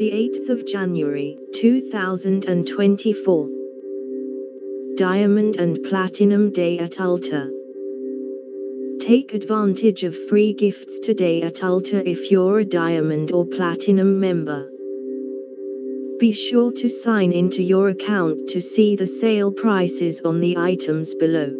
The 8th of January, 2024. Diamond and Platinum Day at Ulta. Take advantage of free gifts today at Ulta if you're a Diamond or Platinum member. Be sure to sign into your account to see the sale prices on the items below.